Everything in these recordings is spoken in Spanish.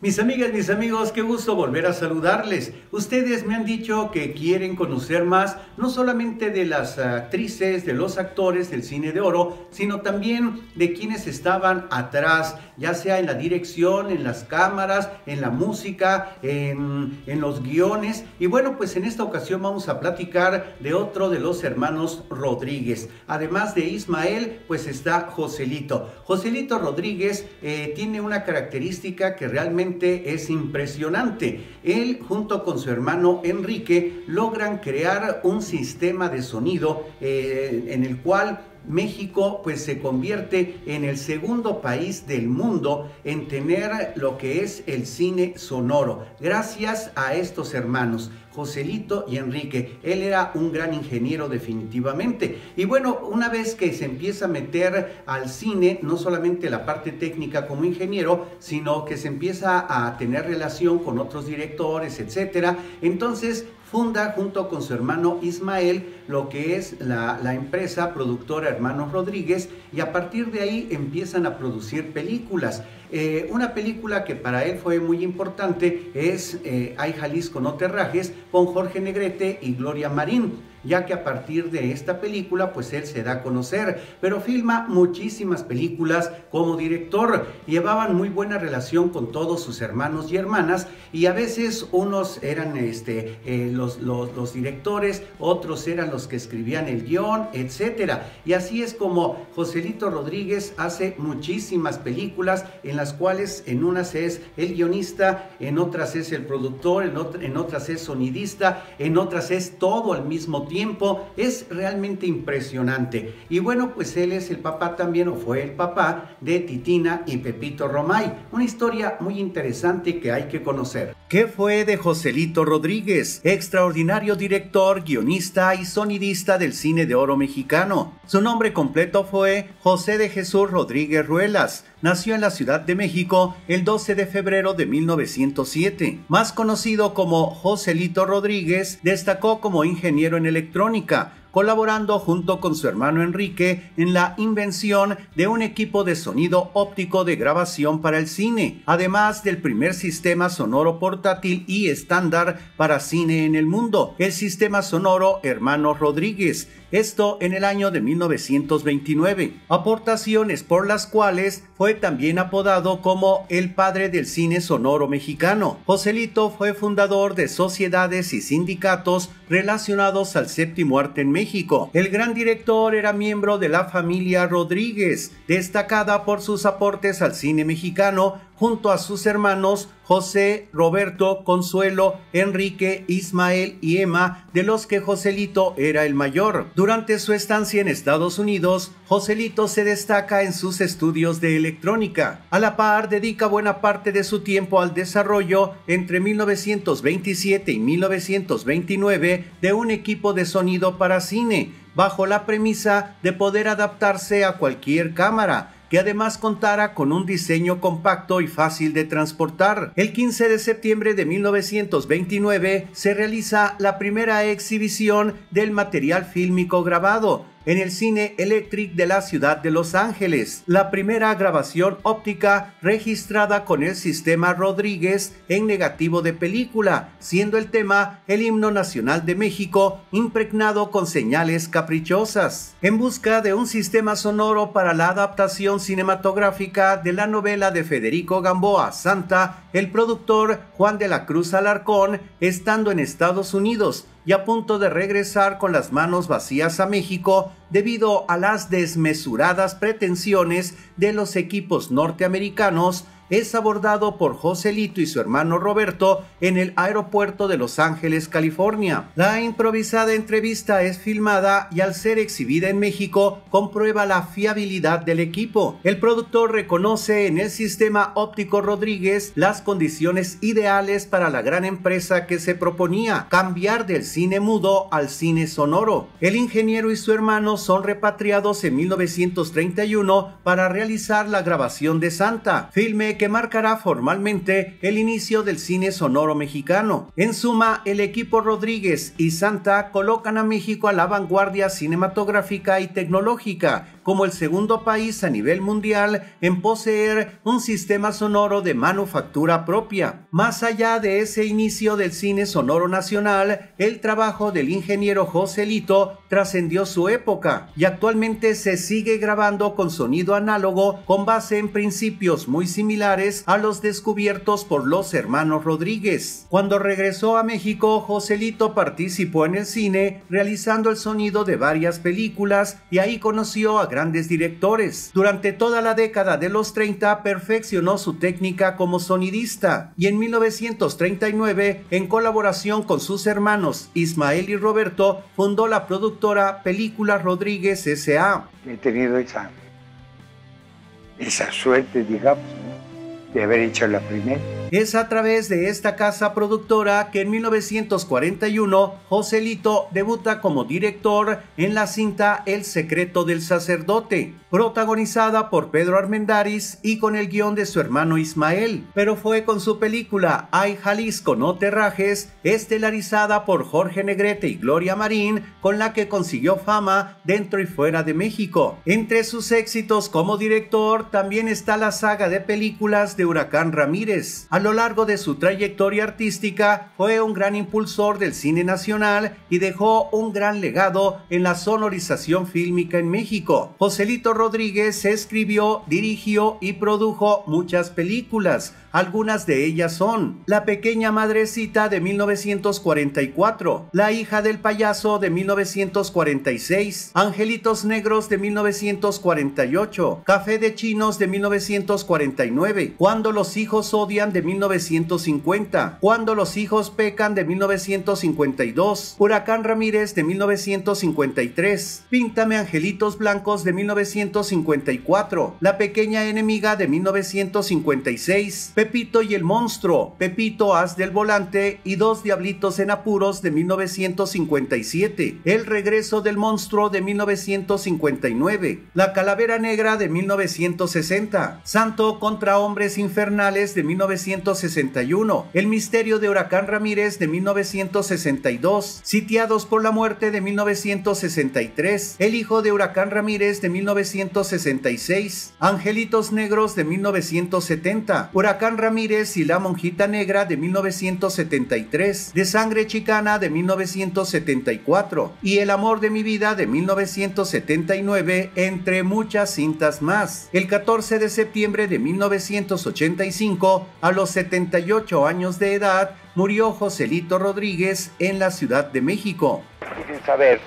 Mis amigas, mis amigos, qué gusto volver a saludarles. Ustedes me han dicho que quieren conocer más, no solamente de las actrices, de los actores del cine de oro, sino también de quienes estaban atrás, ya sea en la dirección, en las cámaras, en la música, en, en los guiones. Y bueno, pues en esta ocasión vamos a platicar de otro de los hermanos Rodríguez. Además de Ismael, pues está Joselito. Joselito Rodríguez eh, tiene una característica que realmente es impresionante. Él junto con su hermano Enrique logran crear un sistema de sonido eh, en el cual México pues se convierte en el segundo país del mundo en tener lo que es el cine sonoro. Gracias a estos hermanos, Joselito y Enrique. Él era un gran ingeniero definitivamente. Y bueno, una vez que se empieza a meter al cine, no solamente la parte técnica como ingeniero, sino que se empieza a tener relación con otros directores, etcétera. Entonces funda junto con su hermano Ismael lo que es la, empresa productora Hermanos Rodríguez y a partir de ahí empiezan a producir películas. Eh, una película que para él fue muy importante es eh, Hay Jalisco no terrajes con Jorge Negrete y Gloria Marín ya que a partir de esta película pues él se da a conocer, pero filma muchísimas películas como director, llevaban muy buena relación con todos sus hermanos y hermanas y a veces unos eran este, eh, los, los, directores, otros eran los que escribían el guion, etc. Y así es como Joselito Rodríguez hace muchísimas películas en las cuales en unas es el guionista, en otras es el productor, en, en otras es sonidista, en otras es todo al mismo tiempo. Es realmente impresionante. Y bueno, pues él es el papá también, o fue el papá de Titina y Pepito Romay. Una historia muy interesante que hay que conocer. ¿Qué fue de Joselito Rodríguez? Extraordinario director, guionista y sonidista del cine de oro mexicano. Su nombre completo fue José de Jesús Rodríguez Ruelas nació en la Ciudad de México el 12 de febrero de 1907. Más conocido como Joselito Rodríguez, destacó como ingeniero en electrónica, colaborando junto con su hermano Enrique en la invención de un equipo de sonido óptico de grabación para el cine, además del primer sistema sonoro portátil y estándar para cine en el mundo, el sistema sonoro Hermano Rodríguez, esto en el año de 1929, aportaciones por las cuales fue también apodado como el padre del cine sonoro mexicano. Joselito fue fundador de sociedades y sindicatos relacionados al séptimo arte en México. El gran director era miembro de la familia Rodríguez, destacada por sus aportes al cine mexicano junto a sus hermanos José, Roberto, Consuelo, Enrique, Ismael y Emma, de los que Joselito era el mayor. Durante su estancia en Estados Unidos, Joselito se destaca en sus estudios de electrónica. A la par, dedica buena parte de su tiempo al desarrollo entre 1927 y 1929 de un equipo de sonido para cine, bajo la premisa de poder adaptarse a cualquier cámara que además contara con un diseño compacto y fácil de transportar. El 15 de septiembre de 1929 se realiza la primera exhibición del material fílmico grabado, en el Cine Electric de la ciudad de Los Ángeles, la primera grabación óptica registrada con el sistema Rodríguez en negativo de película, siendo el tema el himno nacional de México impregnado con señales caprichosas. En busca de un sistema sonoro para la adaptación cinematográfica de la novela de Federico Gamboa, Santa, el productor Juan de la Cruz Alarcón, estando en Estados Unidos, y a punto de regresar con las manos vacías a México debido a las desmesuradas pretensiones de los equipos norteamericanos es abordado por Joselito y su hermano Roberto en el aeropuerto de Los Ángeles, California. La improvisada entrevista es filmada y al ser exhibida en México comprueba la fiabilidad del equipo. El productor reconoce en el sistema óptico Rodríguez las condiciones ideales para la gran empresa que se proponía, cambiar del cine mudo al cine sonoro. El ingeniero y su hermano son repatriados en 1931 para realizar la grabación de Santa, filme que marcará formalmente el inicio del cine sonoro mexicano. En suma, el equipo Rodríguez y Santa colocan a México a la vanguardia cinematográfica y tecnológica, como el segundo país a nivel mundial en poseer un sistema sonoro de manufactura propia. Más allá de ese inicio del cine sonoro nacional, el trabajo del ingeniero Joselito trascendió su época y actualmente se sigue grabando con sonido análogo con base en principios muy similares a los descubiertos por los hermanos Rodríguez. Cuando regresó a México, Joselito participó en el cine realizando el sonido de varias películas y ahí conoció a grandes directores. Durante toda la década de los 30 perfeccionó su técnica como sonidista y en 1939, en colaboración con sus hermanos Ismael y Roberto, fundó la productora Películas Rodríguez S.A. He tenido esa, esa suerte, digamos, de haber hecho la primera. Es a través de esta casa productora que en 1941 Joselito debuta como director en la cinta El secreto del sacerdote, protagonizada por Pedro Armendáriz y con el guion de su hermano Ismael, pero fue con su película Ay Jalisco no te rajes, estelarizada por Jorge Negrete y Gloria Marín, con la que consiguió fama dentro y fuera de México. Entre sus éxitos como director también está la saga de películas de Huracán Ramírez. A lo largo de su trayectoria artística fue un gran impulsor del cine nacional y dejó un gran legado en la sonorización fílmica en México. Joselito Rodríguez escribió, dirigió y produjo muchas películas. Algunas de ellas son La pequeña madrecita de 1944, La hija del payaso de 1946, Angelitos negros de 1948, Café de chinos de 1949, Cuando los hijos odian de 1950, Cuando los hijos pecan de 1952, Huracán Ramírez de 1953, Píntame angelitos blancos de 1954, La pequeña enemiga de 1956, Pepito y el monstruo, Pepito As del Volante y Dos Diablitos en Apuros de 1957, El regreso del monstruo de 1959, La calavera negra de 1960, Santo contra hombres infernales de 1961, El misterio de Huracán Ramírez de 1962, Sitiados por la muerte de 1963, El hijo de Huracán Ramírez de 1966, Angelitos negros de 1970, Huracán Ramírez y La Monjita Negra de 1973, De Sangre Chicana de 1974 y El Amor de mi Vida de 1979, entre muchas cintas más. El 14 de septiembre de 1985, a los 78 años de edad, murió Joselito Rodríguez en la Ciudad de México. Quieren saber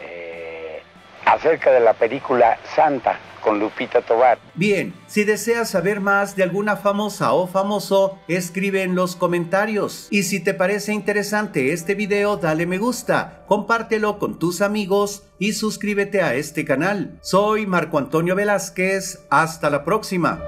eh, acerca de la película Santa con Lupita Tobar. Bien, si deseas saber más de alguna famosa o famoso, escribe en los comentarios. Y si te parece interesante este video, dale me gusta, compártelo con tus amigos y suscríbete a este canal. Soy Marco Antonio Velázquez, hasta la próxima.